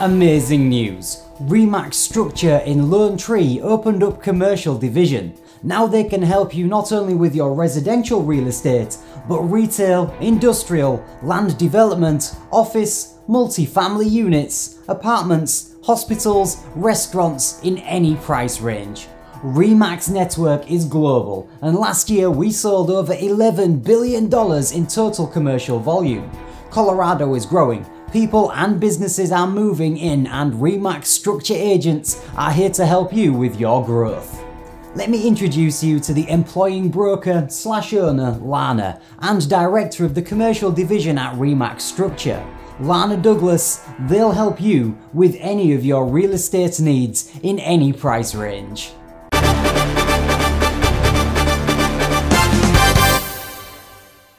Amazing news! RE/MAX Structure in Lone Tree opened up commercial division. Now they can help you not only with your residential real estate, but retail, industrial, land development, office, multi-family units, apartments, hospitals, restaurants in any price range. RE/MAX network is global, and last year we sold over $11 billion in total commercial volume. Colorado is growing, people and businesses are moving in, and RE/MAX Structure agents are here to help you with your growth. Let me introduce you to the employing broker slash owner Lana and director of the commercial division at RE/MAX Structure. Lane Douglas, they'll help you with any of your real estate needs in any price range.